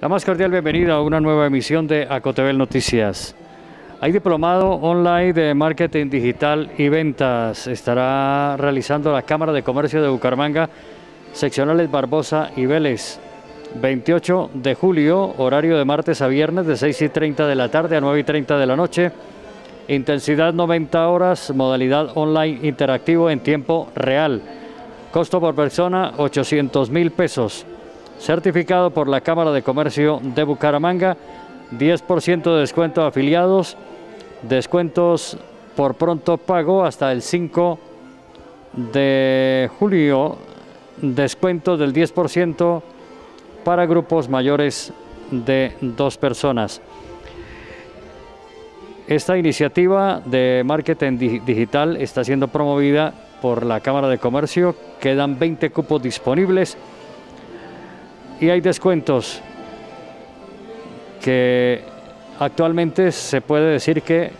La más cordial bienvenida a una nueva emisión de Acotevel Noticias. Hay diplomado online de marketing digital y ventas. Estará realizando la Cámara de Comercio de Bucaramanga, seccionales Barbosa y Vélez. 28 de julio, horario de martes a viernes de 6 y 30 de la tarde a 9 y 30 de la noche. Intensidad 90 horas, modalidad online interactivo en tiempo real. Costo por persona 800 mil pesos certificado por la Cámara de Comercio de Bucaramanga, 10% de descuento a afiliados, descuentos por pronto pago hasta el 5 de julio, descuento del 10% para grupos mayores de dos personas. Esta iniciativa de marketing digital está siendo promovida por la Cámara de Comercio. Quedan 20 cupos disponibles y hay descuentos que actualmente se puede decir que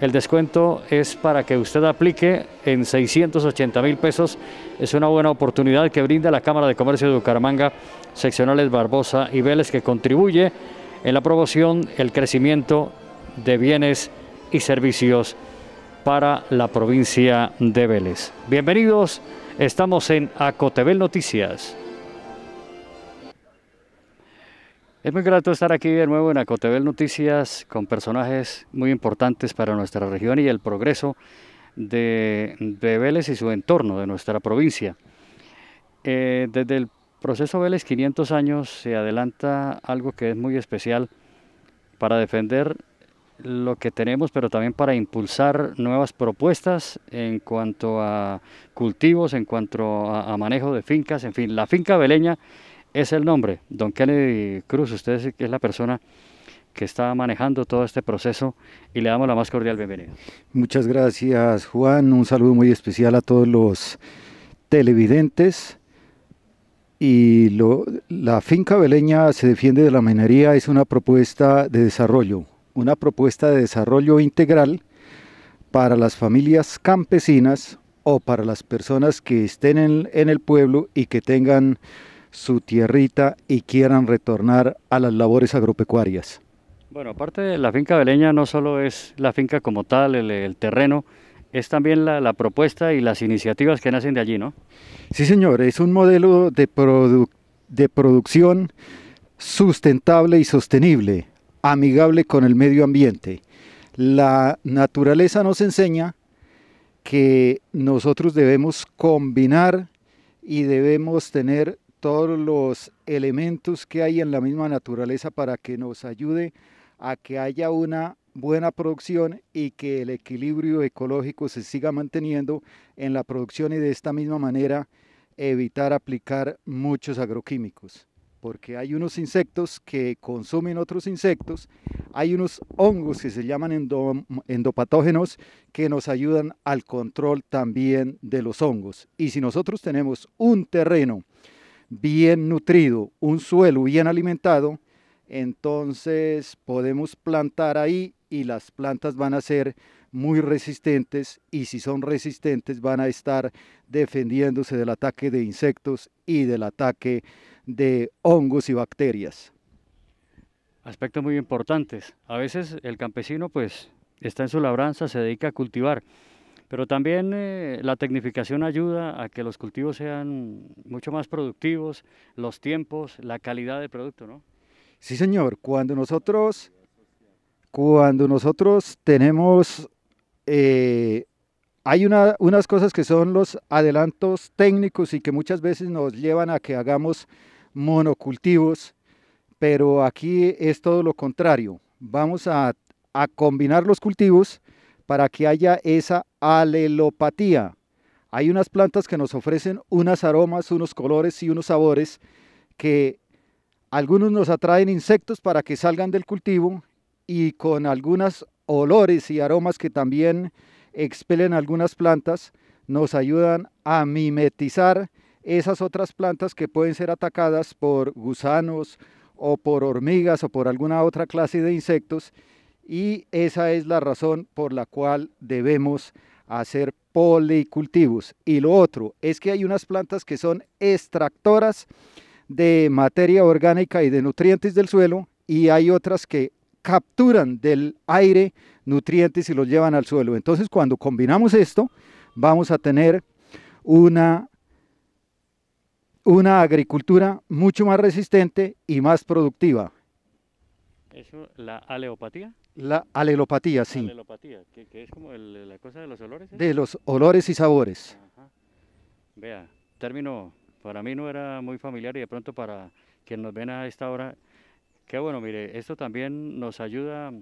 el descuento es para que usted aplique en 680 mil pesos. Es una buena oportunidad que brinda la Cámara de Comercio de Bucaramanga, seccionales Barbosa y Vélez, que contribuye en la promoción, el crecimiento de bienes y servicios para la provincia de Vélez. Bienvenidos, estamos en Acotebel Noticias. Es muy grato estar aquí de nuevo en Acotebel Noticias con personajes muy importantes para nuestra región y el progreso de, Vélez y su entorno, de nuestra provincia. Eh, desde el proceso Vélez 500 años se adelanta algo que es muy especial para defender lo que tenemos, pero también para impulsar nuevas propuestas en cuanto a cultivos, en cuanto a, a manejo de fincas, en fin, la finca veleña es el nombre. Don Kennedy Cruz, usted es la persona que está manejando todo este proceso y le damos la más cordial bienvenida. Muchas gracias Juan, un saludo muy especial a todos los televidentes. Y la finca veleña se defiende de la minería, es una propuesta de desarrollo, una propuesta de desarrollo integral para las familias campesinas o para las personas que estén en el pueblo y que tengan su tierrita y quieran retornar a las labores agropecuarias. Bueno, aparte de la finca veleña, no solo es la finca como tal, el, terreno, es también la, propuesta y las iniciativas que nacen de allí, ¿no? Sí, señor, es un modelo de, de producción sustentable y sostenible, amigable con el medio ambiente. La naturaleza nos enseña que nosotros debemos combinar y debemos tener todos los elementos que hay en la misma naturaleza para que nos ayude a que haya una buena producción y que el equilibrio ecológico se siga manteniendo en la producción y de esta misma manera evitar aplicar muchos agroquímicos porque hay unos insectos que consumen otros insectos, hay unos hongos que se llaman endopatógenos que nos ayudan al control también de los hongos. Y si nosotros tenemos un terreno bien nutrido, un suelo bien alimentado, entonces podemos plantar ahí y las plantas van a ser muy resistentes y si son resistentes van a estar defendiéndose del ataque de insectos y del ataque de hongos y bacterias. Aspectos muy importantes. A veces el campesino pues está en su labranza, se dedica a cultivar, pero también eh, la tecnificación ayuda a que los cultivos sean mucho más productivos, los tiempos, la calidad del producto, ¿no? Sí, señor. Cuando nosotros, cuando nosotros tenemos, eh, hay unas cosas que son los adelantos técnicos y que muchas veces nos llevan a que hagamos monocultivos, pero aquí es todo lo contrario. Vamos a, a combinar los cultivos para que haya esa alelopatía. Hay unas plantas que nos ofrecen unos aromas, unos colores y unos sabores que algunos nos atraen insectos para que salgan del cultivo y con algunos olores y aromas que también expelen algunas plantas nos ayudan a mimetizar esas otras plantas que pueden ser atacadas por gusanos o por hormigas o por alguna otra clase de insectos y esa es la razón por la cual debemos hacer policultivos. Y lo otro es que hay unas plantas que son extractoras de materia orgánica y de nutrientes del suelo y hay otras que capturan del aire nutrientes y los llevan al suelo. Entonces cuando combinamos esto, vamos a tener una, una agricultura mucho más resistente y más productiva. ¿Eso, la aleopatía? La alelopatía, sí. Alelopatía, que, es como la cosa de los olores. De los olores y sabores. Vea, término para mí no era muy familiar y de pronto para quien nos ven a esta hora, qué bueno, mire, esto también nos ayuda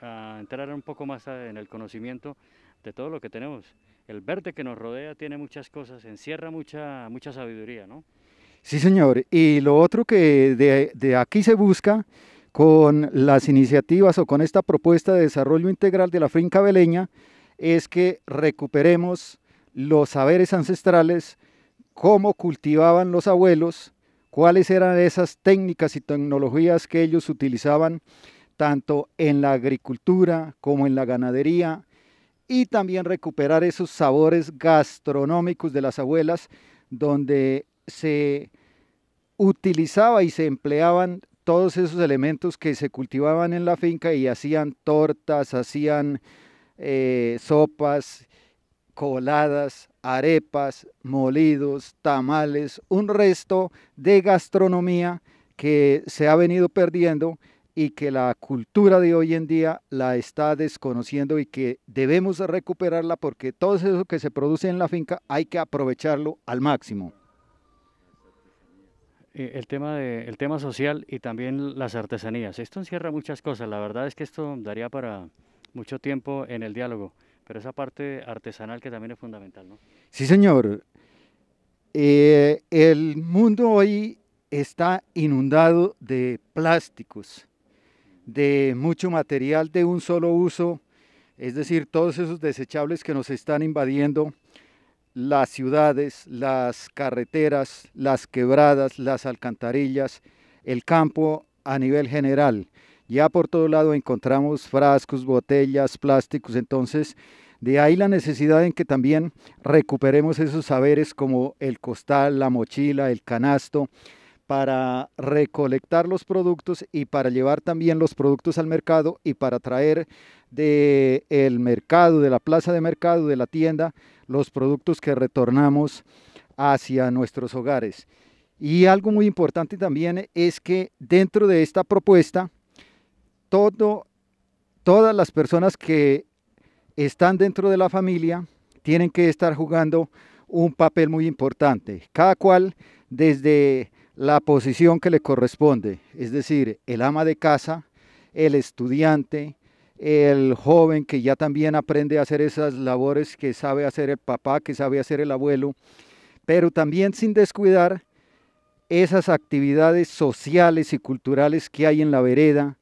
a entrar un poco más en el conocimiento de todo lo que tenemos. El verde que nos rodea tiene muchas cosas, encierra mucha, mucha sabiduría, ¿no? Sí, señor. Y lo otro que de, de aquí se busca con las iniciativas o con esta propuesta de desarrollo integral de la finca beleña es que recuperemos los saberes ancestrales, cómo cultivaban los abuelos, cuáles eran esas técnicas y tecnologías que ellos utilizaban tanto en la agricultura como en la ganadería y también recuperar esos sabores gastronómicos de las abuelas donde se utilizaba y se empleaban todos esos elementos que se cultivaban en la finca y hacían tortas, hacían eh, sopas, coladas, arepas, molidos, tamales, un resto de gastronomía que se ha venido perdiendo y que la cultura de hoy en día la está desconociendo y que debemos recuperarla porque todo eso que se produce en la finca hay que aprovecharlo al máximo. Eh, el tema, de, el tema social y también las artesanías. Esto encierra muchas cosas. La verdad es que esto daría para mucho tiempo en el diálogo, pero esa parte artesanal que también es fundamental, ¿no? Sí, señor. Eh, el mundo hoy está inundado de plásticos, de mucho material de un solo uso, es decir, todos esos desechables que nos están invadiendo las ciudades, las carreteras, las quebradas, las alcantarillas, el campo a nivel general. Ya por todo lado encontramos frascos, botellas, plásticos, entonces de ahí la necesidad en que también recuperemos esos saberes como el costal, la mochila, el canasto, para recolectar los productos y para llevar también los productos al mercado y para traer del el mercado, de la plaza de mercado, de la tienda, los productos que retornamos hacia nuestros hogares. Y algo muy importante también es que dentro de esta propuesta, todas las personas que están dentro de la familia tienen que estar jugando un papel muy importante, cada cual desde la posición que le corresponde, es decir, el ama de casa, el estudiante, el joven que ya también aprende a hacer esas labores que sabe hacer el papá, que sabe hacer el abuelo, pero también sin descuidar esas actividades sociales y culturales que hay en la vereda,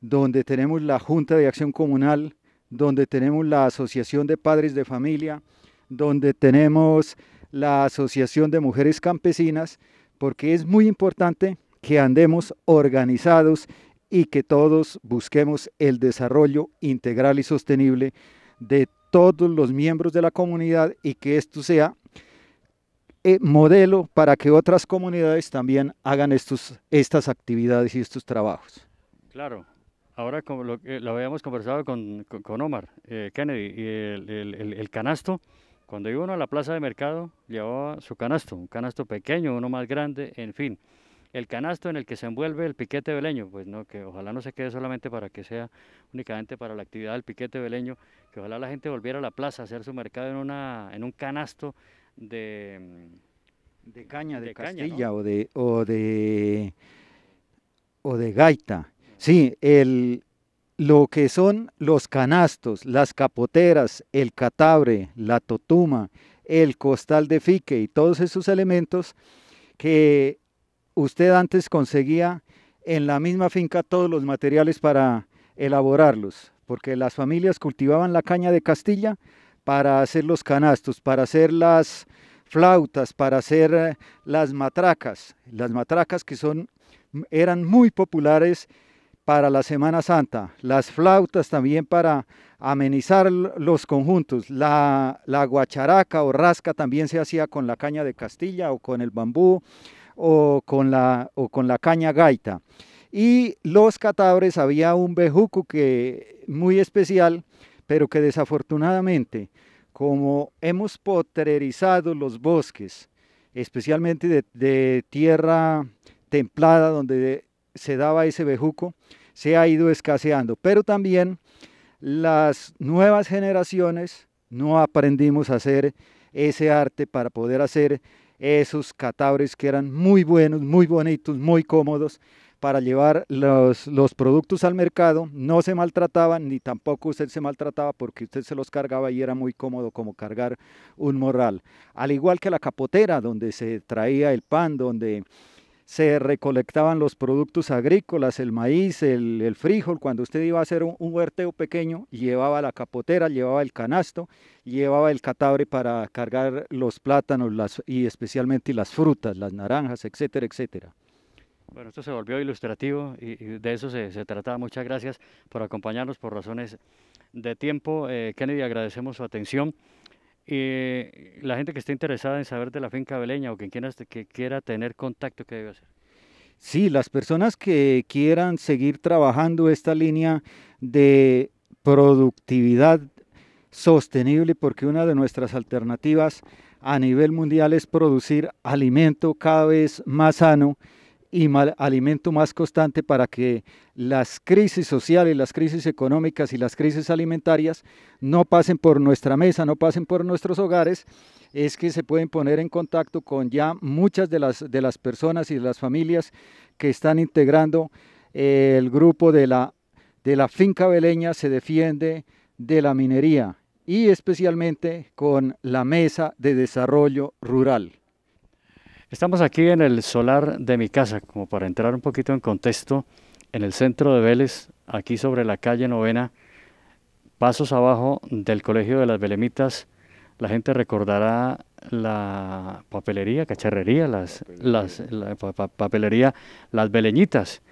donde tenemos la Junta de Acción Comunal, donde tenemos la Asociación de Padres de Familia, donde tenemos la Asociación de Mujeres Campesinas, porque es muy importante que andemos organizados y que todos busquemos el desarrollo integral y sostenible de todos los miembros de la comunidad y que esto sea eh, modelo para que otras comunidades también hagan estos, estas actividades y estos trabajos. Claro, ahora como lo, habíamos conversado con, con, Omar eh, Kennedy, y el, el canasto, cuando iba uno a la plaza de mercado, llevaba su canasto, un canasto pequeño, uno más grande, en fin. El canasto en el que se envuelve el piquete veleño, pues no, que ojalá no se quede solamente para que sea únicamente para la actividad del piquete veleño, que ojalá la gente volviera a la plaza a hacer su mercado en, una, en un canasto de, de caña, de, castilla o, de, o, de, o de gaita. Sí, el, lo que son los canastos, las capoteras, el catabre, la totuma, el costal de fique y todos esos elementos que usted antes conseguía en la misma finca todos los materiales para elaborarlos, porque las familias cultivaban la caña de Castilla para hacer los canastos, para hacer las flautas, para hacer eh, las matracas, las matracas que son eran muy populares para la Semana Santa, las flautas también para amenizar los conjuntos, la, la guacharaca o rasca también se hacía con la caña de Castilla o con el bambú o con la, o con la caña gaita. Y los catadores había un bejuco que, muy especial, pero que desafortunadamente, como hemos potrerizado los bosques, especialmente de, de tierra templada donde se daba ese bejuco, se ha ido escaseando. Pero también las nuevas generaciones no aprendimos a hacer ese arte para poder hacer esos catadores que eran muy buenos, muy bonitos, muy cómodos para llevar los, los, productos al mercado, no se maltrataban ni tampoco usted se maltrataba porque usted se los cargaba y era muy cómodo como cargar un morral. Al igual que la capotera donde se traía el pan, donde se recolectaban los productos agrícolas, el maíz, el, frijol. Cuando usted iba a hacer un, huerteo pequeño, llevaba la capotera, llevaba el canasto, llevaba el catabre para cargar los plátanos las, y especialmente las frutas, las naranjas, etcétera, etcétera. Bueno, esto se volvió ilustrativo y, de eso se, trataba. Muchas gracias por acompañarnos por razones de tiempo. Eh, Kennedy, agradecemos su atención. Y la gente que esté interesada en saber de la finca beleña o quien quiera, que quiera tener contacto, ¿qué debe hacer? Sí, las personas que quieran seguir trabajando esta línea de productividad sostenible, porque una de nuestras alternativas a nivel mundial es producir alimento cada vez más sano y alimento más constante para que las crisis sociales, las crisis económicas y las crisis alimentarias no pasen por nuestra mesa, no pasen por nuestros hogares, es que se pueden poner en contacto con ya muchas de las, de las personas y de las familias que están integrando eh, el grupo de la, de la finca beleña se defiende de la minería y especialmente con la mesa de desarrollo rural. Estamos aquí en el solar de mi casa, como para entrar un poquito en contexto, en el centro de Vélez, aquí sobre la calle Novena, pasos abajo del Colegio de las Belemitas. La gente recordará la papelería, cacharrería, las, las la papelería, las beleñitas.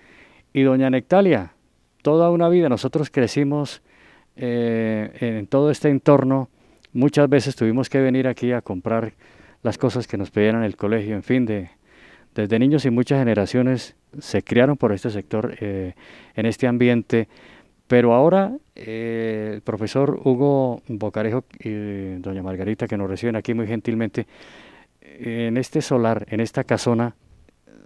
Y doña Nectalia, toda una vida, nosotros crecimos eh, en todo este entorno, muchas veces tuvimos que venir aquí a comprar las cosas que nos pedían en el colegio, en fin, de, desde niños y muchas generaciones se criaron por este sector, eh, en este ambiente, pero ahora eh, el profesor Hugo Bocarejo y doña Margarita, que nos reciben aquí muy gentilmente, en este solar, en esta casona,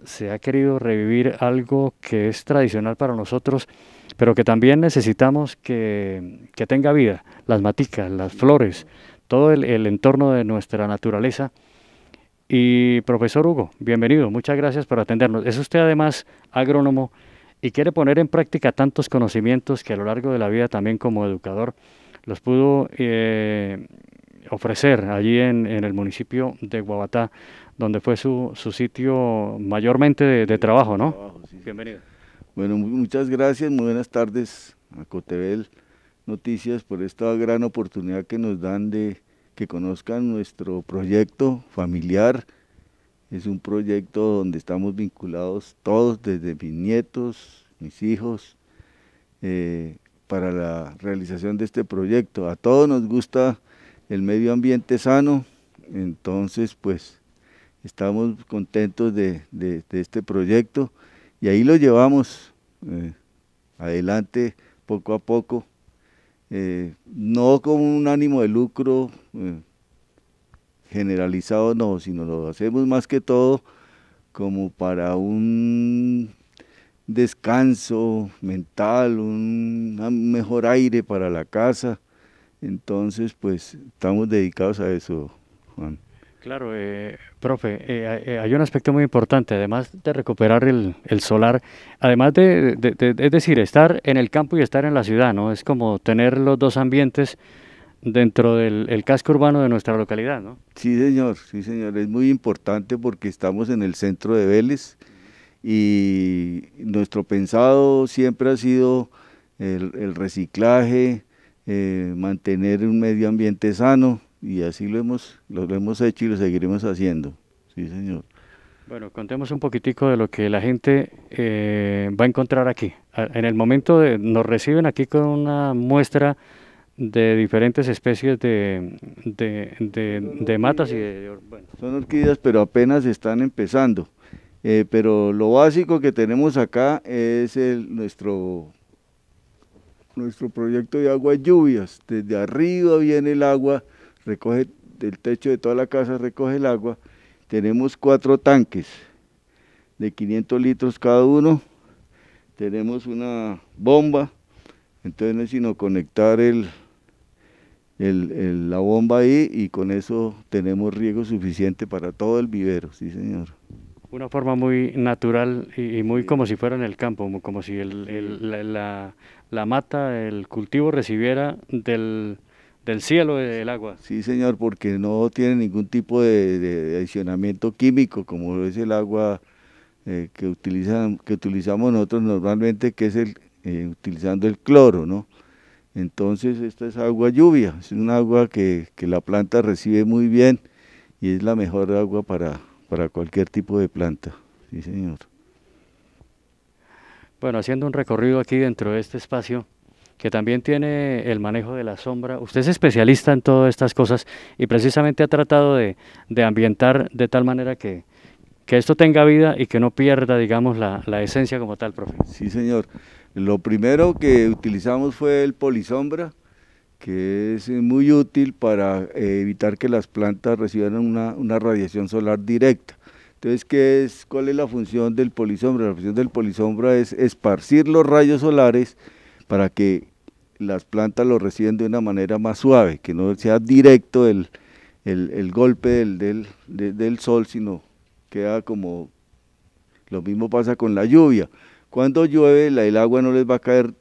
se ha querido revivir algo que es tradicional para nosotros, pero que también necesitamos que, que tenga vida, las maticas, las flores, todo el entorno de nuestra naturaleza y profesor Hugo, bienvenido, muchas gracias por atendernos. Es usted además agrónomo y quiere poner en práctica tantos conocimientos que a lo largo de la vida también como educador los pudo eh, ofrecer allí en, el municipio de Guabatá, donde fue su, su sitio mayormente de, trabajo, ¿no? Bienvenido. Bueno, muchas gracias, muy buenas tardes a Cotebel Noticias por esta gran oportunidad que nos dan de que conozcan nuestro proyecto familiar. Es un proyecto donde estamos vinculados todos, desde mis nietos, mis hijos, eh, para la realización de este proyecto. A todos nos gusta el medio ambiente sano, entonces pues estamos contentos de, este proyecto y ahí lo llevamos eh, adelante poco a poco eh, no con un ánimo de lucro eh, generalizado, no, sino lo hacemos más que todo como para un descanso mental, un mejor aire para la casa. Entonces, pues estamos dedicados a eso, Juan. Claro, eh, profe, eh, eh, hay un aspecto muy importante, además de recuperar el, solar, además de, es decir, estar en el campo y estar en la ciudad, ¿no? Es como tener los dos ambientes dentro del casco urbano de nuestra localidad, ¿no? Sí, señor, sí, señor, es muy importante porque estamos en el centro de Vélez y nuestro pensado siempre ha sido el, reciclaje, eh, mantener un medio ambiente sano, y así lo hemos, lo hemos hecho y lo seguiremos haciendo. Sí, señor. Bueno, contemos un poquitico de lo que la gente eh, va a encontrar aquí. En el momento de, nos reciben aquí con una muestra de diferentes especies de, de, de, matas y de... Son orquídeas, pero apenas están empezando. Eh, pero lo básico que tenemos acá es el, nuestro, nuestro proyecto de agua lluvias. Desde arriba viene el agua, recoge del techo de toda la casa, recoge el agua. Tenemos cuatro tanques de 500 litros cada uno. Tenemos una bomba, entonces no es sino conectar el, la bomba ahí y con eso tenemos riego suficiente para todo el vivero, sí señor. Una forma muy natural y, muy como si fuera en el campo, como si la, mata, el cultivo recibiera del, cielo el agua. Sí señor, porque no tiene ningún tipo de, adicionamiento químico como es el agua eh, que, utilizan, que utilizamos nosotros normalmente, que es el eh, utilizando el cloro, ¿no? Entonces esta es agua lluvia, es un agua que, la planta recibe muy bien y es la mejor agua para, para cualquier tipo de planta. Sí, señor. Bueno, haciendo un recorrido aquí dentro de este espacio, que también tiene el manejo de la sombra. Usted es especialista en todas estas cosas y precisamente ha tratado de, ambientar de tal manera que, esto tenga vida y que no pierda, digamos, la, la esencia como tal, profe. Sí, señor. Lo primero que utilizamos fue el polisombra, que es muy útil para eh, evitar que las plantas reciban una, radiación solar directa. Entonces, ¿qué es, ¿cuál es la función del polisombra? La función del polisombra es esparcir los rayos solares para que las plantas lo reciban de una manera más suave, que no sea directo el, golpe del, del sol, sino queda como, lo mismo pasa con la lluvia cuando llueve, el agua no les va a caer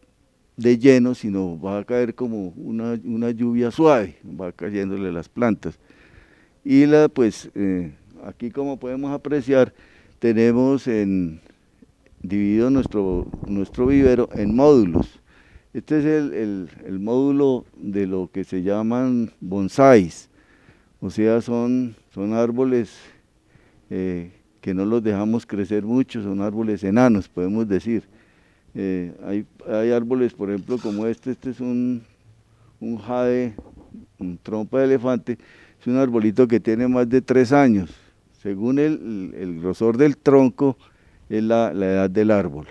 de lleno, sino va a caer como una, lluvia suave, va cayéndole las plantas. Y la, pues eh, aquí como podemos apreciar, tenemos en, dividido nuestro, nuestro vivero en módulos. Este es el, módulo de lo que se llaman bonsáis, o sea, son, árboles eh, que no los dejamos crecer mucho, son árboles enanos, podemos decir. Eh, hay, árboles, por ejemplo, como este, este es un jade, un trompa de elefante, es un arbolito que tiene más de tres años. Según el, grosor del tronco, es la, edad del árbol.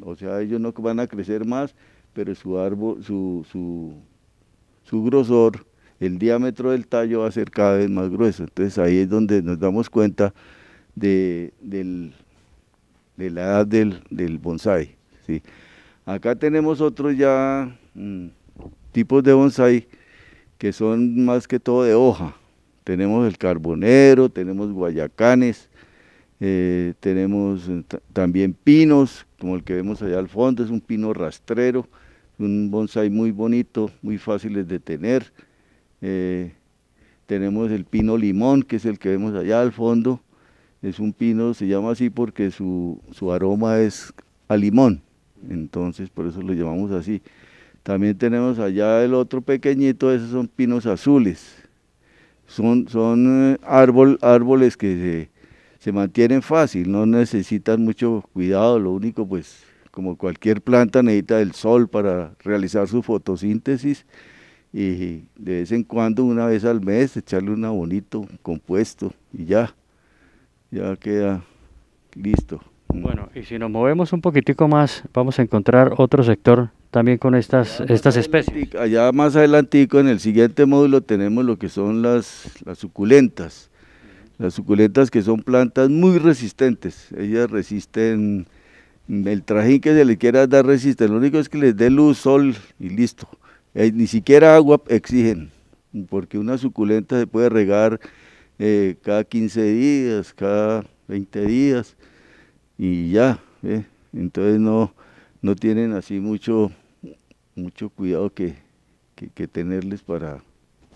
O sea, ellos no van a crecer más, pero su árbol, su, su, su grosor, el diámetro del tallo va a ser cada vez más grueso. Entonces ahí es donde nos damos cuenta de, la edad del, bonsai. ¿sí? Acá tenemos otros ya mm, tipos de bonsai que son más que todo de hoja. Tenemos el carbonero, tenemos guayacanes, eh, tenemos eh, también pinos, como el que vemos allá al fondo, es un pino rastrero, un bonsai muy bonito, muy fáciles de tener. Eh, tenemos el pino limón, que es el que vemos allá al fondo, es un pino, se llama así porque su, aroma es a limón, entonces por eso lo llamamos así. También tenemos allá el otro pequeñito, esos son pinos azules. Son, son eh, árbol, árboles que se, se, mantienen fácil, no necesitan mucho cuidado, lo único pues como cualquier planta necesita el sol para realizar su fotosíntesis y de vez en cuando, una vez al mes, echarle un bonito compuesto y ya ya queda listo. Bueno, y si nos movemos un poquitico más, vamos a encontrar otro sector también con estas, estas especies. Allá más adelantico, en el siguiente módulo, tenemos lo que son las, las suculentas. Las suculentas que son plantas muy resistentes. Ellas resisten el trajín que se le quiera dar resiste. Lo único es que les dé luz, sol y listo. Eh, ni siquiera agua exigen, porque una suculenta se puede regar eh, cada 15 días, cada 20 días y ya. ¿eh? Entonces no, no tienen así mucho, mucho cuidado que, que, tenerles para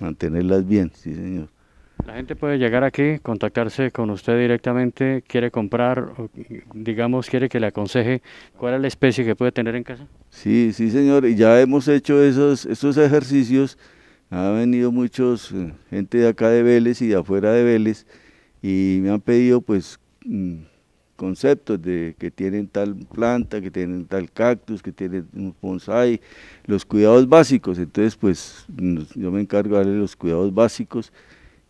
mantenerlas bien, sí señor. La gente puede llegar aquí, contactarse con usted directamente, quiere comprar, digamos, quiere que le aconseje cuál es la especie que puede tener en casa. Sí, sí señor, y ya hemos hecho esos, esos ejercicios ha venido muchos, eh, gente de acá de Vélez y de afuera de Vélez, y me han pedido pues mm, conceptos de que tienen tal planta, que tienen tal cactus, que tienen un bonsai, los cuidados básicos, entonces pues yo me encargo de darle los cuidados básicos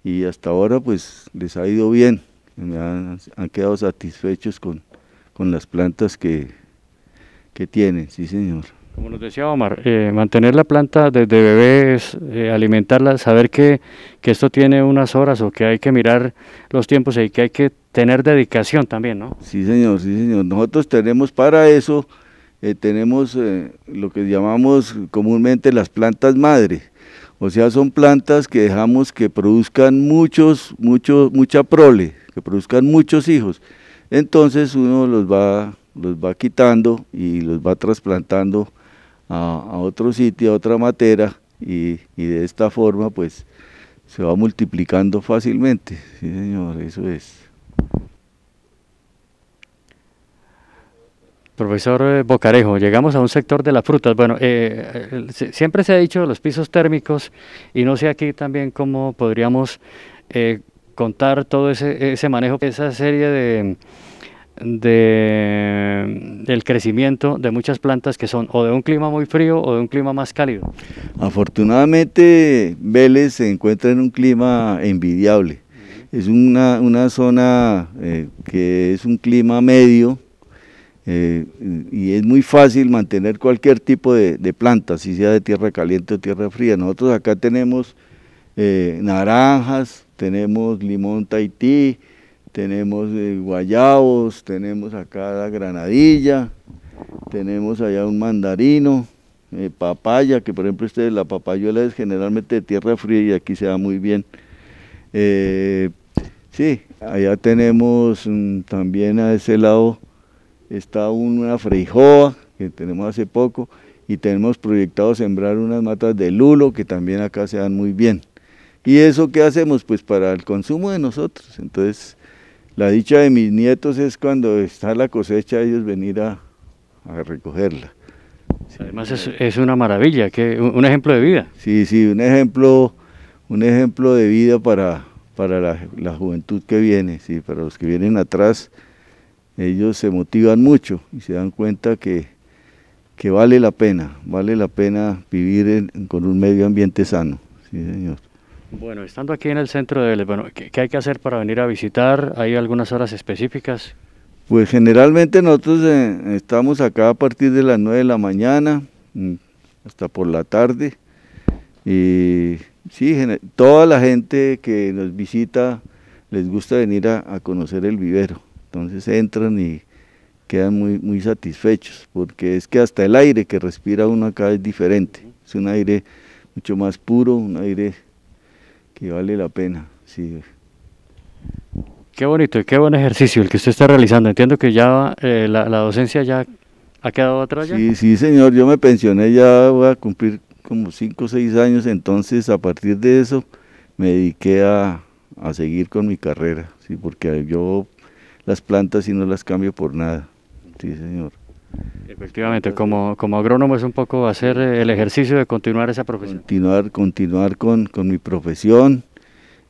y hasta ahora pues les ha ido bien, me han, quedado satisfechos con, con las plantas que, que tienen, sí señor. Como nos decía Omar, eh, mantener la planta desde bebés, eh, alimentarla, saber que, que, esto tiene unas horas o que hay que mirar los tiempos y que hay que tener dedicación también, ¿no? Sí, señor, sí, señor. Nosotros tenemos para eso, eh, tenemos lo que llamamos comúnmente las plantas madre. O sea, son plantas que dejamos que produzcan muchos, mucho, mucha prole, que produzcan muchos hijos. Entonces uno los va, los va quitando y los va trasplantando a, otro sitio, a otra matera, y, de esta forma pues se va multiplicando fácilmente. Sí, señor, eso es. Profesor eh, Bocarejo, llegamos a un sector de las frutas. Bueno, eh, eh, siempre se ha dicho los pisos térmicos y no sé aquí también cómo podríamos contar todo ese, ese manejo, esa serie de, de, del crecimiento de muchas plantas que son o de un clima muy frío o de un clima más cálido. Afortunadamente Vélez se encuentra en un clima envidiable. Es una, una zona eh, que es un clima medio eh, y es muy fácil mantener cualquier tipo de, de, planta, si sea de tierra caliente o tierra fría. Nosotros acá tenemos eh, naranjas, tenemos limón Tahití, tenemos eh, guayabos, tenemos acá la granadilla, tenemos allá un mandarino, papaya, que por ejemplo este, la papayuela es generalmente de tierra fría y aquí se da muy bien. Sí, allá tenemos mm, también a ese lado está una freijoa que tenemos hace poco y tenemos proyectado sembrar unas matas de lulo que también acá se dan muy bien. ¿Y eso qué hacemos? Pues para el consumo de nosotros. Entonces, la dicha de mis nietos es cuando está la cosecha, ellos venir a, recogerla. Además es, una maravilla, que un ejemplo de vida. Sí, sí, un ejemplo, un ejemplo de vida para, para la, juventud que viene, sí, para los que vienen atrás, ellos se motivan mucho y se dan cuenta que, que vale la pena, vale la pena vivir con un medio ambiente sano, sí señor. Bueno, estando aquí en el centro de bueno, ¿qué, hay que hacer para venir a visitar? ¿Hay algunas horas específicas? Pues generalmente nosotros eh, estamos acá a partir de las 9 de la mañana mm, hasta por la tarde. Y sí, toda la gente que nos visita les gusta venir a, a conocer el vivero. Entonces entran y quedan muy, muy satisfechos, porque es que hasta el aire que respira uno acá es diferente. Es un aire mucho más puro, un aire que vale la pena. Sí. Qué bonito y qué buen ejercicio el que usted está realizando. Entiendo que ya eh, la, docencia ya ha quedado atrás. Sí, sí, señor. Yo me pensioné, ya voy a cumplir como 5 o 6 años. Entonces, a partir de eso, me dediqué a, a seguir con mi carrera. Sí, porque yo las plantas sí no las cambio por nada. Sí, señor. Efectivamente, como, como agrónomo es un poco hacer el ejercicio de continuar esa profesión. Continuar, continuar con, mi profesión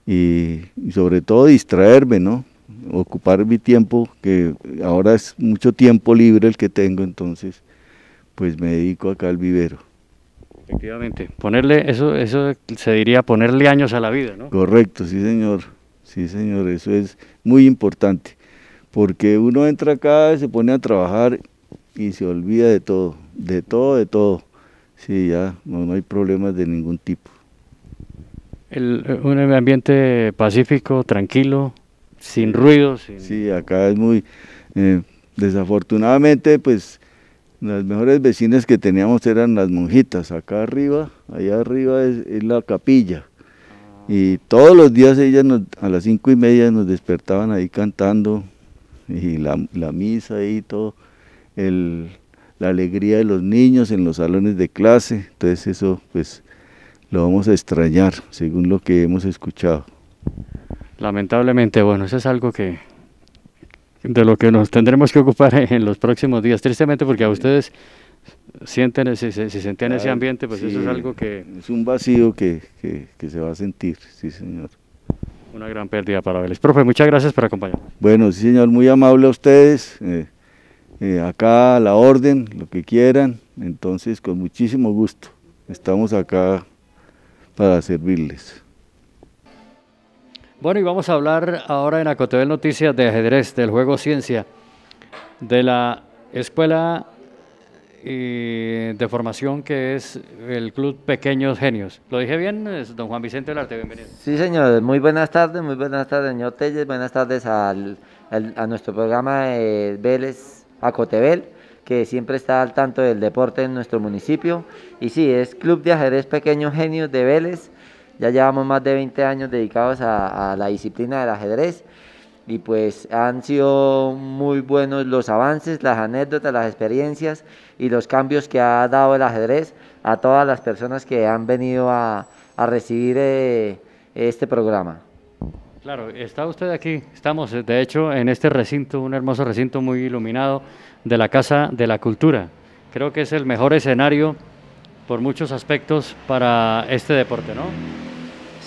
y, sobre todo distraerme, ¿no? Ocupar mi tiempo, que ahora es mucho tiempo libre el que tengo, entonces pues me dedico acá al vivero. Efectivamente, ponerle, eso, eso se diría ponerle años a la vida, ¿no? Correcto, sí señor, sí señor, eso es muy importante, porque uno entra acá, se pone a trabajar y se olvida de todo, de todo, de todo. Sí, ya no, hay problemas de ningún tipo. El, un ambiente pacífico, tranquilo, sin ruidos. Sí, acá es muy... Eh, desafortunadamente, pues las mejores vecinas que teníamos eran las monjitas. Acá arriba, allá arriba es, la capilla. Ah. Y todos los días ellas a las cinco y media nos despertaban ahí cantando y la, la misa y todo el, la alegría de los niños en los salones de clase, entonces eso pues lo vamos a extrañar según lo que hemos escuchado. Lamentablemente, bueno, eso es algo que de lo que nos tendremos que ocupar en los próximos días, tristemente porque a ustedes sienten ese, se, sentían ese ambiente, pues eso es algo que... Es un vacío que, que, se va a sentir, sí señor. Una gran pérdida para Vélez. Profe, muchas gracias por acompañarnos. Bueno, sí señor, muy amable a ustedes. Eh, eh, acá a la orden, lo que quieran, entonces con muchísimo gusto estamos acá para servirles. Bueno, y vamos a hablar ahora en Acotebel Noticias de ajedrez, del juego ciencia, de la escuela de formación que es el Club Pequeños Genios. ¿Lo dije bien, don Juan Vicente Olarte? Bienvenido. Sí, señor. Muy buenas tardes, muy buenas tardes, señor Telles. Buenas tardes a nuestro programa de Vélez Acotebel, que siempre está al tanto del deporte en nuestro municipio. Y sí, es Club de Ajedrez Pequeños Genios de Vélez. Ya llevamos más de 20 años dedicados a, a la disciplina del ajedrez y pues han sido muy buenos los avances, las anécdotas, las experiencias y los cambios que ha dado el ajedrez a todas las personas que han venido a, recibir eh, este programa. Claro, está usted aquí, estamos de hecho en este recinto, un hermoso recinto muy iluminado de la Casa de la Cultura. Creo que es el mejor escenario por muchos aspectos para este deporte, ¿no?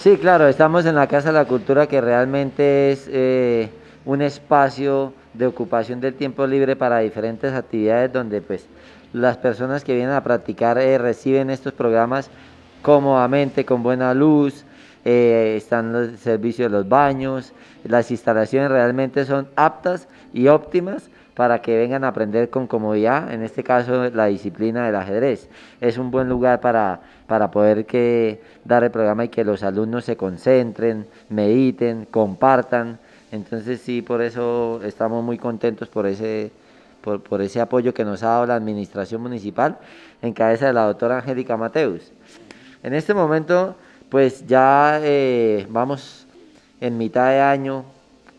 Sí, claro, estamos en la Casa de la Cultura que realmente es eh, un espacio de ocupación del tiempo libre para diferentes actividades donde pues las personas que vienen a practicar eh, reciben estos programas cómodamente, con buena luz, eh, están los servicios de los baños, las instalaciones realmente son aptas y óptimas para que vengan a aprender con comodidad, en este caso la disciplina del ajedrez. Es un buen lugar para, para poder que, dar el programa y que los alumnos se concentren, mediten, compartan. Entonces sí, por eso estamos muy contentos por ese, por, ese apoyo que nos ha dado la administración municipal en cabeza de la doctora Angélica Mateus. En este momento, pues ya eh, vamos en mitad de año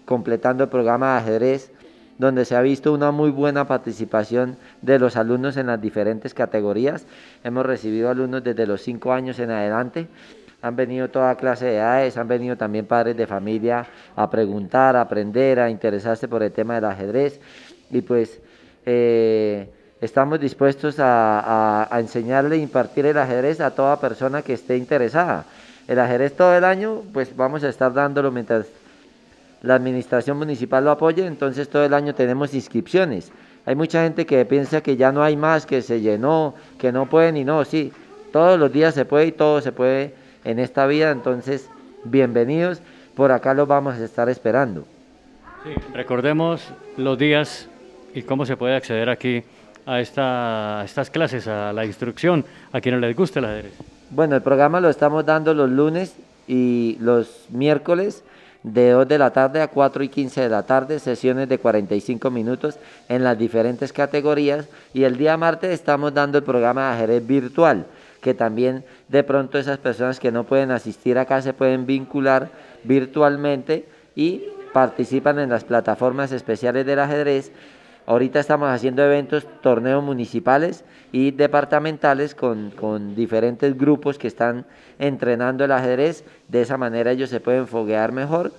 completando el programa de ajedrez donde se ha visto una muy buena participación de los alumnos en las diferentes categorías. Hemos recibido alumnos desde los 5 años en adelante. Han venido toda clase de edades, han venido también padres de familia a preguntar, a aprender, a interesarse por el tema del ajedrez. Y pues eh, estamos dispuestos a, a enseñarle e impartir el ajedrez a toda persona que esté interesada. El ajedrez todo el año, pues vamos a estar dándolo mientras la administración municipal lo apoye, entonces todo el año tenemos inscripciones. Hay mucha gente que piensa que ya no hay más, que se llenó, que no pueden y no, sí, todos los días se puede y todo se puede en esta vida, entonces bienvenidos, por acá los vamos a estar esperando. Sí, recordemos los días y cómo se puede acceder aquí a, esta, a estas clases, a la instrucción, a quienes les guste el ajedrez. Bueno, el programa lo estamos dando los lunes y los miércoles de 2 de la tarde a 4 y 15 de la tarde, sesiones de 45 minutos en las diferentes categorías. Y el día martes estamos dando el programa de ajedrez virtual, que también de pronto esas personas que no pueden asistir acá se pueden vincular virtualmente y participan en las plataformas especiales del ajedrez Ahorita estamos haciendo eventos, torneos municipales y departamentales con, diferentes grupos que están entrenando el ajedrez. De esa manera ellos se pueden foguear mejor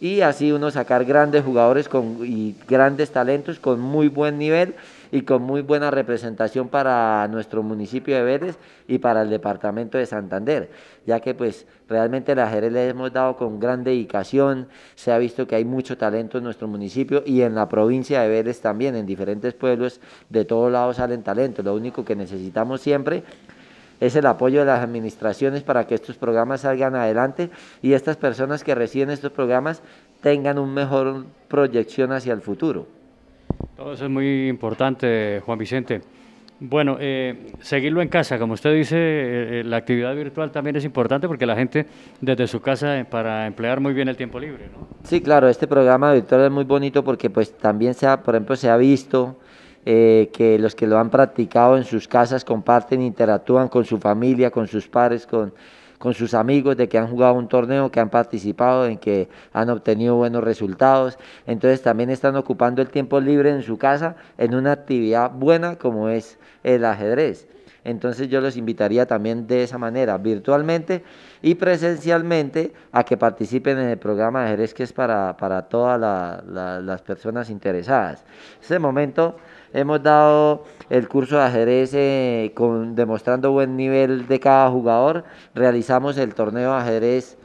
y así uno sacar grandes jugadores con, y grandes talentos con muy buen nivel y con muy buena representación para nuestro municipio de Vélez y para el departamento de Santander, ya que pues realmente la Jerez le hemos dado con gran dedicación, se ha visto que hay mucho talento en nuestro municipio y en la provincia de Vélez también, en diferentes pueblos de todos lados salen talentos, lo único que necesitamos siempre es el apoyo de las administraciones para que estos programas salgan adelante y estas personas que reciben estos programas tengan una mejor proyección hacia el futuro. Todo eso es muy importante, Juan Vicente. Bueno, eh, seguirlo en casa, como usted dice, eh, eh, la actividad virtual también es importante porque la gente desde su casa para emplear muy bien el tiempo libre, ¿no? Sí, claro, este programa virtual es muy bonito porque pues también se ha, por ejemplo, se ha visto que los que lo han practicado en sus casas comparten, interactúan con su familia, con sus padres, con con sus amigos de que han jugado un torneo, que han participado, en que han obtenido buenos resultados. Entonces también están ocupando el tiempo libre en su casa en una actividad buena como es el ajedrez. Entonces yo los invitaría también de esa manera, virtualmente y presencialmente, a que participen en el programa de ajedrez que es para, para todas las personas interesadas. En este momento hemos dado el curso de ajedrez eh, con, demostrando buen nivel de cada jugador. Realizamos el torneo de ajedrez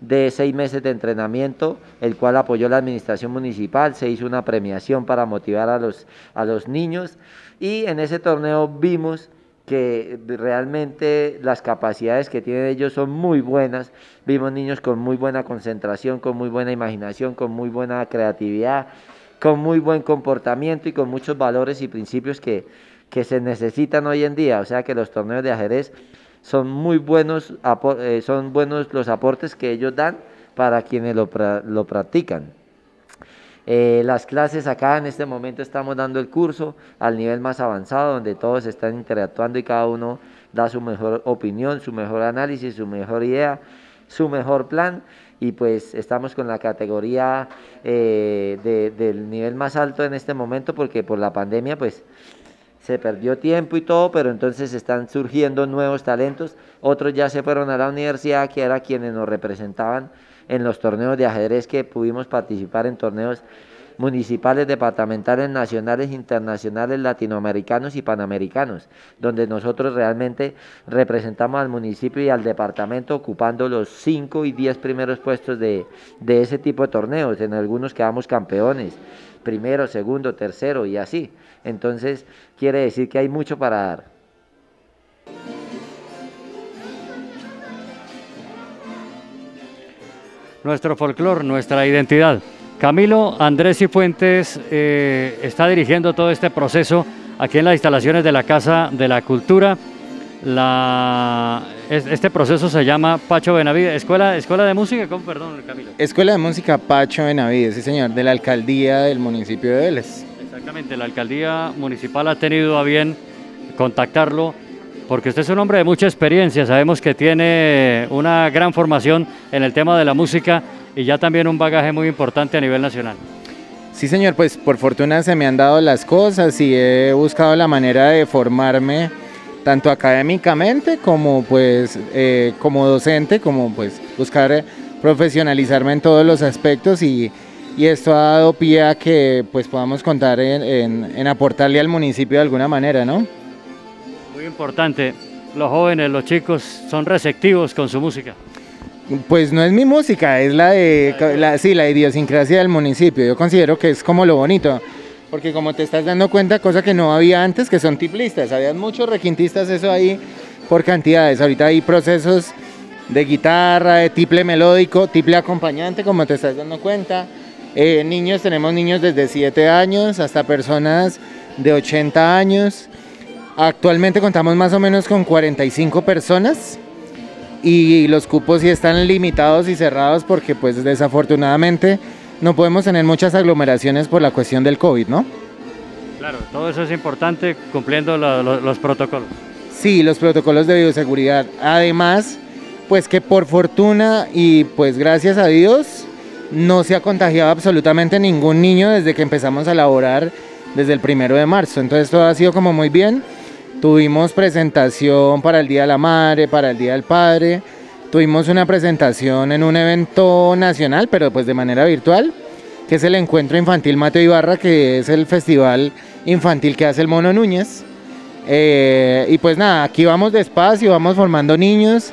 de seis meses de entrenamiento, el cual apoyó la administración municipal, se hizo una premiación para motivar a los, a los niños y en ese torneo vimos que realmente las capacidades que tienen ellos son muy buenas. Vimos niños con muy buena concentración, con muy buena imaginación, con muy buena creatividad, con muy buen comportamiento y con muchos valores y principios que, que se necesitan hoy en día. O sea que los torneos de ajedrez son muy buenos, eh, son buenos los aportes que ellos dan para quienes lo, lo practican. Eh, las clases acá en este momento estamos dando el curso al nivel más avanzado donde todos están interactuando y cada uno da su mejor opinión, su mejor análisis, su mejor idea, su mejor plan y pues estamos con la categoría eh, del nivel más alto en este momento porque por la pandemia pues se perdió tiempo y todo, pero entonces están surgiendo nuevos talentos, otros ya se fueron a la universidad que era quienes nos representaban en los torneos de ajedrez que pudimos participar en torneos municipales, departamentales, nacionales, internacionales, latinoamericanos y panamericanos, donde nosotros realmente representamos al municipio y al departamento ocupando los 5 y 10 primeros puestos de, de ese tipo de torneos. En algunos quedamos campeones, primero, segundo, tercero y así. Entonces quiere decir que hay mucho para dar. nuestro folclore, nuestra identidad. Camilo Andrés y Fuentes eh, está dirigiendo todo este proceso aquí en las instalaciones de la Casa de la Cultura. La, este proceso se llama Pacho Benavides, Escuela, Escuela de Música, ¿cómo? Perdón, Camilo. Escuela de Música Pacho Benavides, sí señor, de la Alcaldía del municipio de Vélez. Exactamente, la Alcaldía Municipal ha tenido a bien contactarlo porque usted es un hombre de mucha experiencia, sabemos que tiene una gran formación en el tema de la música y ya también un bagaje muy importante a nivel nacional. Sí, señor, pues por fortuna se me han dado las cosas y he buscado la manera de formarme tanto académicamente como pues eh, como docente, como pues buscar profesionalizarme en todos los aspectos y, esto ha dado pie a que pues podamos contar en, en aportarle al municipio de alguna manera, ¿no? Muy importante, los jóvenes, los chicos son receptivos con su música. Pues no es mi música, es la de la, sí, la idiosincrasia del municipio. Yo considero que es como lo bonito, porque como te estás dando cuenta, cosa que no había antes, que son tiplistas, habían muchos requintistas, eso ahí por cantidades. Ahorita hay procesos de guitarra, de tiple melódico, tiple acompañante, como te estás dando cuenta. Eh, niños, tenemos niños desde 7 años hasta personas de 80 años. Actualmente contamos más o menos con 45 personas y los cupos sí están limitados y cerrados porque pues desafortunadamente no podemos tener muchas aglomeraciones por la cuestión del COVID, ¿no? Claro, todo eso es importante cumpliendo los protocolos. Sí, los protocolos de bioseguridad. Además, pues que por fortuna y pues gracias a Dios no se ha contagiado absolutamente ningún niño desde que empezamos a laborar desde el primero de marzo. Entonces todo ha sido como muy bien Tuvimos presentación para el Día de la Madre, para el Día del Padre. Tuvimos una presentación en un evento nacional, pero pues de manera virtual, que es el Encuentro Infantil Mateo Ibarra, que es el festival infantil que hace el Mono Núñez. Eh, y pues nada, aquí vamos despacio, vamos formando niños.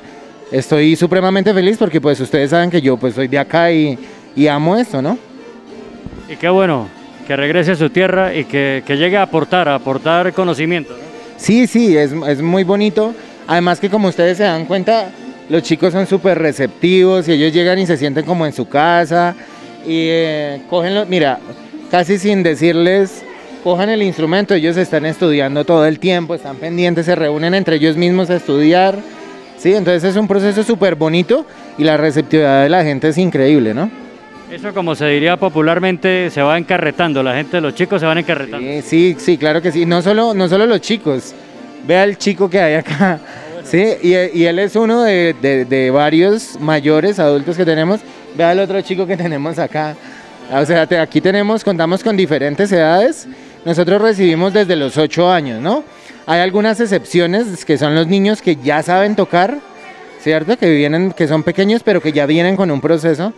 Estoy supremamente feliz porque pues ustedes saben que yo pues soy de acá y, amo esto, ¿no? Y qué bueno que regrese a su tierra y que, llegue a aportar, a aportar conocimiento. Sí, sí, es, muy bonito. Además que como ustedes se dan cuenta, los chicos son súper receptivos y ellos llegan y se sienten como en su casa y eh, cogen, mira, casi sin decirles, cojan el instrumento, ellos están estudiando todo el tiempo, están pendientes, se reúnen entre ellos mismos a estudiar. Sí, entonces es un proceso súper bonito y la receptividad de la gente es increíble, ¿no? Eso como se diría popularmente, se va encarretando, la gente, los chicos se van encarretando. Sí, sí, claro que sí, no solo, no solo los chicos, vea el chico que hay acá, sí, y, él es uno de, varios mayores adultos que tenemos, vea el otro chico que tenemos acá, o sea, aquí tenemos, contamos con diferentes edades, nosotros recibimos desde los 8 años, ¿no? Hay algunas excepciones que son los niños que ya saben tocar, ¿cierto? Que vienen, que son pequeños, pero que ya vienen con un proceso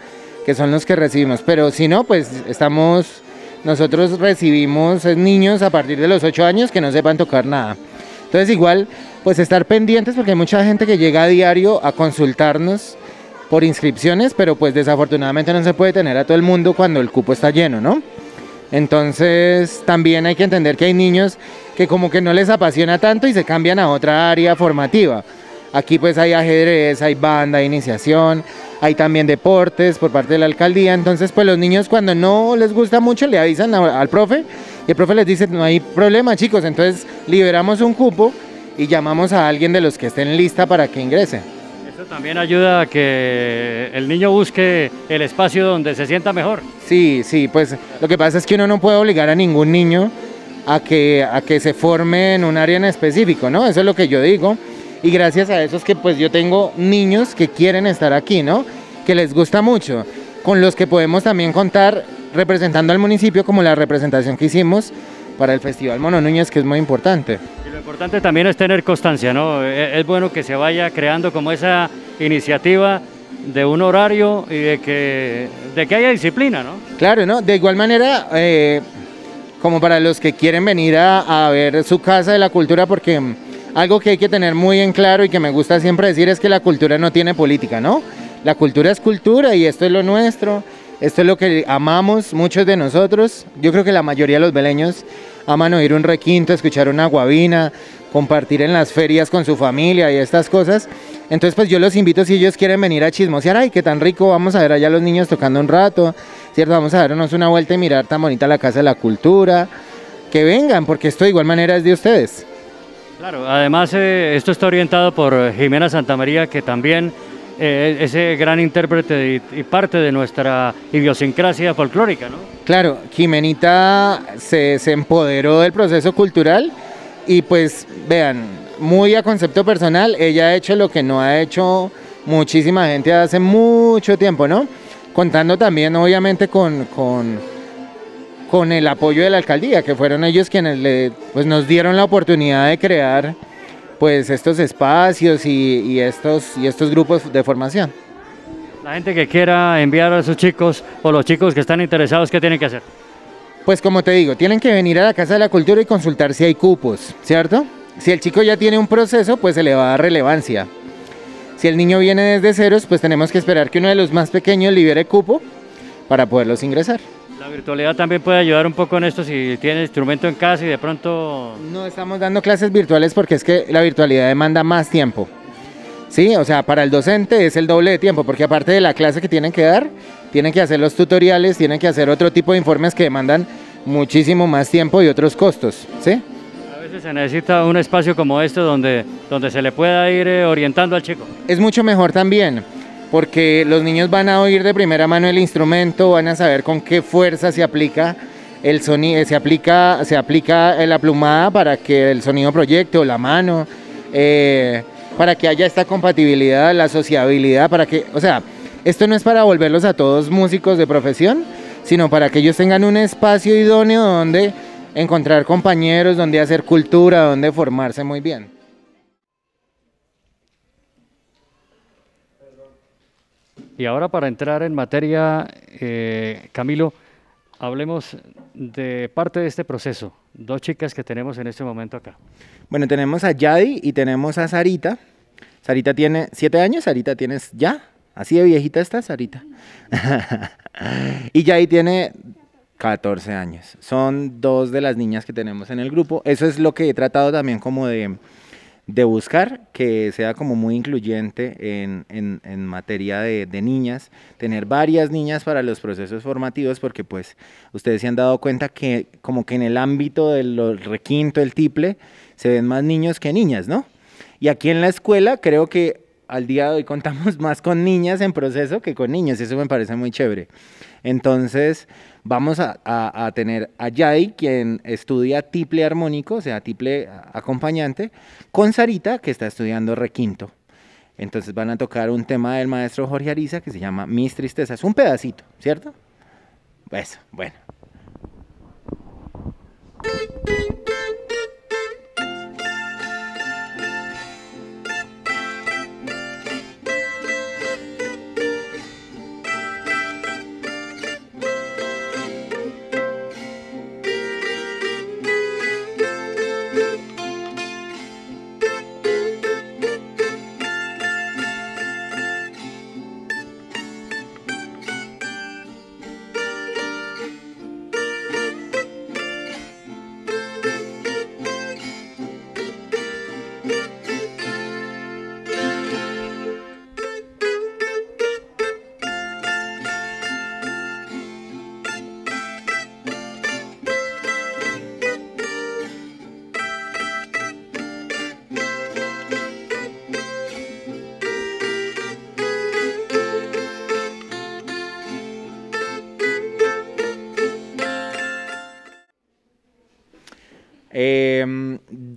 que son los que recibimos. Pero si no, pues estamos, nosotros recibimos niños a partir de los 8 años que no sepan tocar nada. Entonces igual, pues estar pendientes porque hay mucha gente que llega a diario a consultarnos por inscripciones, pero pues desafortunadamente no se puede tener a todo el mundo cuando el cupo está lleno, ¿no? Entonces también hay que entender que hay niños que como que no les apasiona tanto y se cambian a otra área formativa. Aquí pues hay ajedrez, hay banda, hay iniciación, hay también deportes por parte de la alcaldía, entonces pues los niños cuando no les gusta mucho le avisan al profe y el profe les dice no hay problema chicos, entonces liberamos un cupo y llamamos a alguien de los que estén lista para que ingrese. Eso también ayuda a que el niño busque el espacio donde se sienta mejor. Sí, sí, pues lo que pasa es que uno no puede obligar a ningún niño a que, a que se forme en un área en específico, ¿no? Eso es lo que yo digo y gracias a eso es que pues yo tengo niños que quieren estar aquí, ¿no? Que les gusta mucho, con los que podemos también contar representando al municipio como la representación que hicimos para el Festival Mono Núñez, que es muy importante. Y lo importante también es tener constancia, ¿no? E-, es bueno que se vaya creando como esa iniciativa de un horario y de que, de que haya disciplina, ¿no? Claro, ¿no? De igual manera, eh, como para los que quieren venir a, a ver su casa de la cultura, porque algo que hay que tener muy en claro y que me gusta siempre decir es que la cultura no tiene política, ¿no? La cultura es cultura y esto es lo nuestro, esto es lo que amamos muchos de nosotros. Yo creo que la mayoría de los beleños aman oír un requinto, escuchar una guabina, compartir en las ferias con su familia y estas cosas. Entonces, pues yo los invito si ellos quieren venir a chismosear, ay, qué tan rico, vamos a ver allá a los niños tocando un rato, ¿cierto? Vamos a darnos una vuelta y mirar tan bonita la Casa de la Cultura. Que vengan, porque esto de igual manera es de ustedes. Claro, además eh, esto está orientado por Jimena Santamaría, que también eh, es ese gran intérprete y, parte de nuestra idiosincrasia folclórica, ¿no? Claro, Jimenita se, se empoderó del proceso cultural y pues vean, muy a concepto personal, ella ha hecho lo que no ha hecho muchísima gente hace mucho tiempo, ¿no? Contando también obviamente con, con con el apoyo de la alcaldía, que fueron ellos quienes le, pues, nos dieron la oportunidad de crear pues, estos espacios y, estos, y estos grupos de formación. La gente que quiera enviar a sus chicos o los chicos que están interesados, ¿qué tienen que hacer? Pues como te digo, tienen que venir a la Casa de la Cultura y consultar si hay cupos, ¿cierto? Si el chico ya tiene un proceso, pues se le va a dar relevancia. Si el niño viene desde ceros, pues tenemos que esperar que uno de los más pequeños libere cupo para poderlos ingresar. La virtualidad también puede ayudar un poco en esto si tiene instrumento en casa y de pronto... No estamos dando clases virtuales porque es que la virtualidad demanda más tiempo. Sí, o sea, para el docente es el doble de tiempo, porque aparte de la clase que tienen que dar, tienen que hacer los tutoriales, tienen que hacer otro tipo de informes que demandan muchísimo más tiempo y otros costos, ¿sí? A veces se necesita un espacio como este donde, donde se le pueda ir eh, orientando al chico. Es mucho mejor también porque los niños van a oír de primera mano el instrumento, van a saber con qué fuerza se aplica el sonido, se aplica, se aplica la plumada para que el sonido proyecte o la mano, eh, para que haya esta compatibilidad, la sociabilidad, para que, o sea, esto no es para volverlos a todos músicos de profesión, sino para que ellos tengan un espacio idóneo donde encontrar compañeros, donde hacer cultura, donde formarse muy bien. Y ahora para entrar en materia, eh, Camilo, hablemos de parte de este proceso. Dos chicas que tenemos en este momento acá. Bueno, tenemos a Yadi y tenemos a Sarita. Sarita tiene siete años, Sarita tienes ya. Así de viejita está Sarita. y Yadi tiene 14 años. Son dos de las niñas que tenemos en el grupo. Eso es lo que he tratado también como de de buscar que sea como muy incluyente en, en, materia de, de, niñas, tener varias niñas para los procesos formativos, porque pues ustedes se han dado cuenta que como que en el ámbito del requinto, el tiple, se ven más niños que niñas, ¿no? Y aquí en la escuela creo que al día de hoy contamos más con niñas en proceso que con niños, eso me parece muy chévere. Entonces, vamos a, tener a Yadi, quien estudia tiple armónico, o sea, tiple acompañante, con Sarita, que está estudiando requinto. Entonces van a tocar un tema del maestro Jorge Ariza que se llama Mis Tristezas, un pedacito, ¿cierto? Eso, bueno.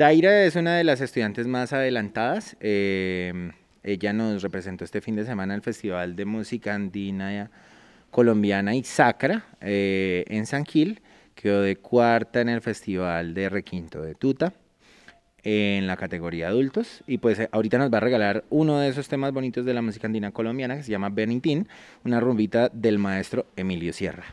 Daira es una de las estudiantes más adelantadas. Em, ella nos representó este fin de semana el Festival de Música Andina Colombiana y Sacra eh, en San Gil. Quedó de cuarta en el Festival de Requinto de Tuta en la categoría adultos y pues eh, ahorita nos va a regalar uno de esos temas bonitos de la música andina colombiana que se llama Benitín, una rumbita del maestro Emilio Sierra.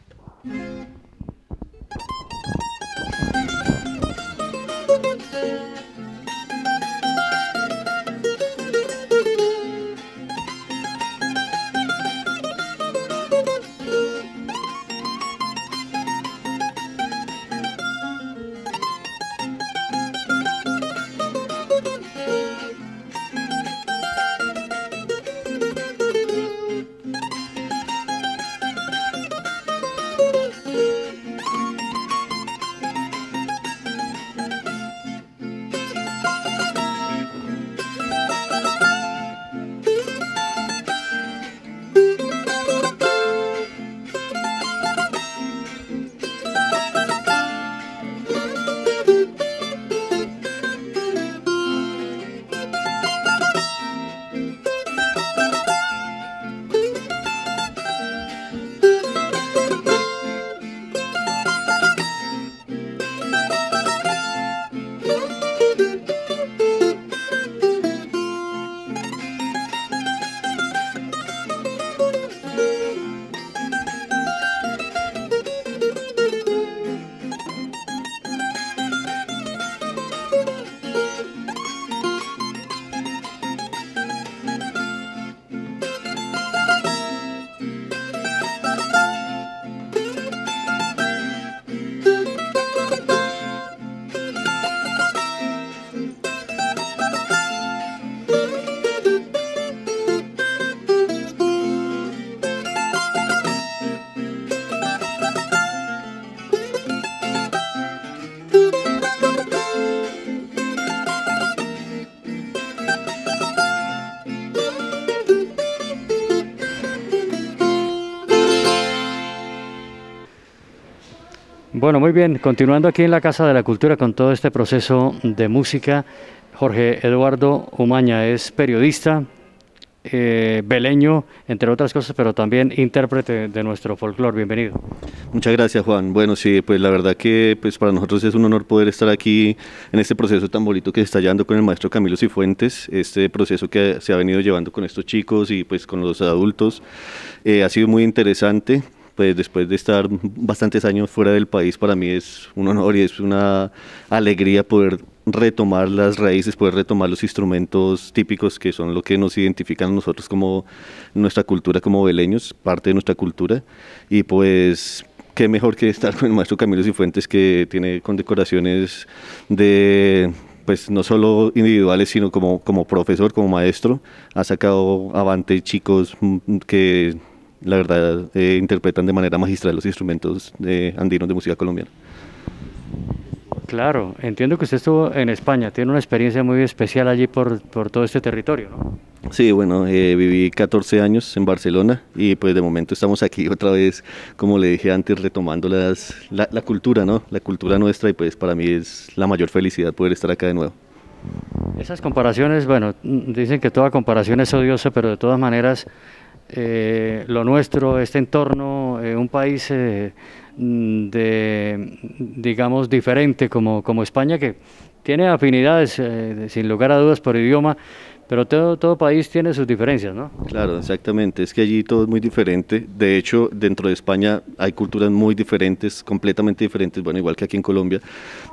Bueno, muy bien, continuando aquí en la Casa de la Cultura con todo este proceso de música, Jorge Eduardo Umaña es periodista, eh, beleño, entre otras cosas, pero también intérprete de nuestro folclore. Bienvenido. Muchas gracias, Juan. Bueno, sí, pues la verdad que pues para nosotros es un honor poder estar aquí en este proceso tan bonito que se está llevando con el maestro Camilo Cifuentes, este proceso que se ha venido llevando con estos chicos y pues con los adultos. Eh, ha sido muy interesante pues después de estar bastantes años fuera del país, para mí es un honor y es una alegría poder retomar las raíces, poder retomar los instrumentos típicos que son lo que nos identifican a nosotros como nuestra cultura, como veleños, parte de nuestra cultura. Y pues qué mejor que estar con el maestro Camilo Cifuentes que tiene condecoraciones de pues no solo individuales, sino como, como profesor, como maestro, ha sacado avante chicos que la verdad eh, interpretan de manera magistral los instrumentos de andinos de música colombiana. Claro, entiendo que usted estuvo en España, tiene una experiencia muy especial allí por, por todo este territorio, ¿no? Sí, bueno, eh, viví 14 años en Barcelona y pues de momento estamos aquí otra vez, como le dije antes, retomando las, la, la cultura, ¿no? La cultura nuestra y pues para mí es la mayor felicidad poder estar acá de nuevo. Esas comparaciones, bueno, dicen que toda comparación es odiosa, pero de todas maneras eh, lo nuestro, este entorno, eh, un país eh, mm, de, digamos, diferente como, como España, que tiene afinidades, sin lugar a dudas, por idioma, pero todo, todo país tiene sus diferencias, ¿no? Claro, exactamente. Es que allí todo es muy diferente. De hecho, dentro de España hay culturas muy diferentes, completamente diferentes, bueno, igual que aquí en Colombia.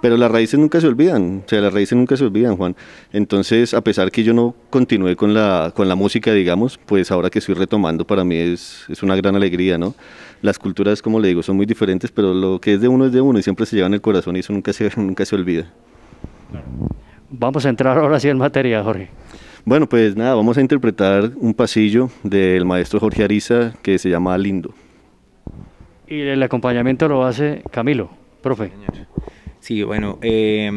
Pero las raíces nunca se olvidan. O sea, las raíces nunca se olvidan, Juan. Entonces, a pesar que yo no continué con la, con la música, digamos, pues ahora que estoy retomando, para mí es, es una gran alegría, ¿no? Las culturas, como le digo, son muy diferentes, pero lo que es de uno es de uno y siempre se lleva en el corazón y eso nunca se, nunca se olvida. Vamos a entrar ahora sí en materia, Jorge. Bueno, pues nada, vamos a interpretar un pasillo del maestro Jorge Ariza que se llama Lindo. Y el acompañamiento lo hace Camilo, profe. Sí, bueno, eh,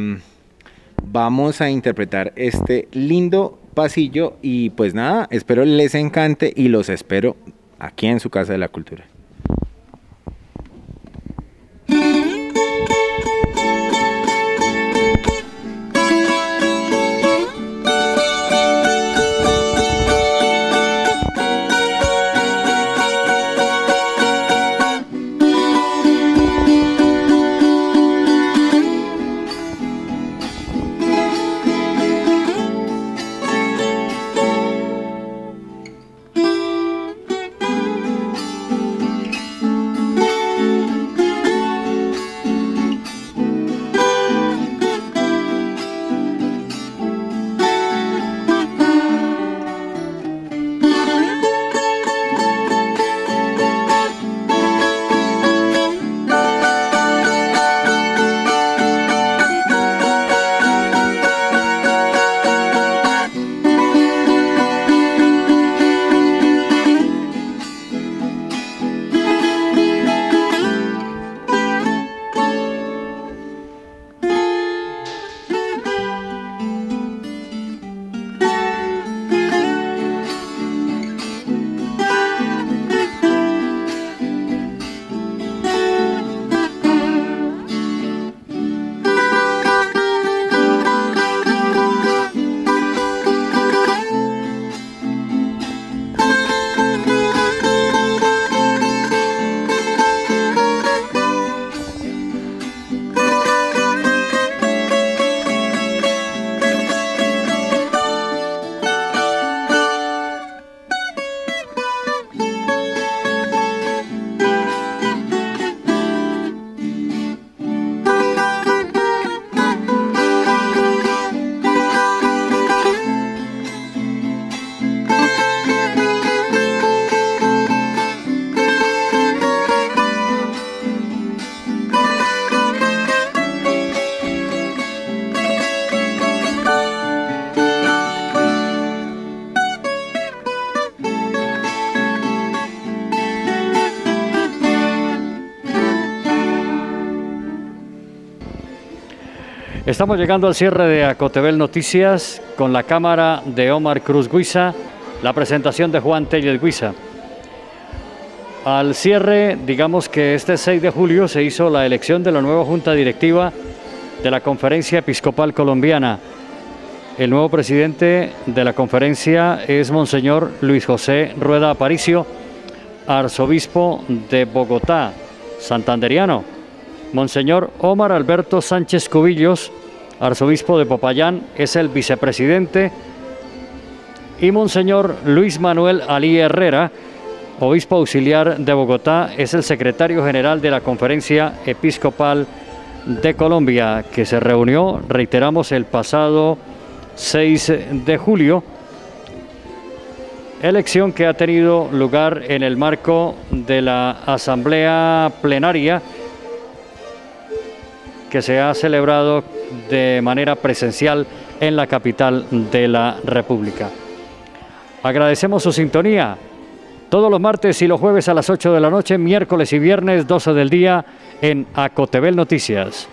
vamos a interpretar este lindo pasillo y pues nada, espero les encante y los espero aquí en su Casa de la Cultura. Estamos llegando al cierre de Acotebel Noticias con la cámara de Omar Cruz Guisa, la presentación de Juan Tellez Guisa. Al cierre, digamos que este 6 de julio se hizo la elección de la nueva Junta Directiva de la Conferencia Episcopal Colombiana. El nuevo presidente de la conferencia es Monseñor Luis José Rueda Aparicio, arzobispo de Bogotá, santanderiano. Monseñor Omar Alberto Sánchez Cubillos, arzobispo de Popayán, es el vicepresidente. Y Monseñor Luis Manuel Ali Herrera, obispo auxiliar de Bogotá, es el secretario general de la Conferencia Episcopal de Colombia, que se reunió, reiteramos, el pasado 6 de julio. Elección que ha tenido lugar en el marco de la Asamblea Plenaria que se ha celebrado de manera presencial en la capital de la República. Agradecemos su sintonía todos los martes y los jueves a las 8 de la noche, miércoles y viernes 12 del día en Acotebel Noticias.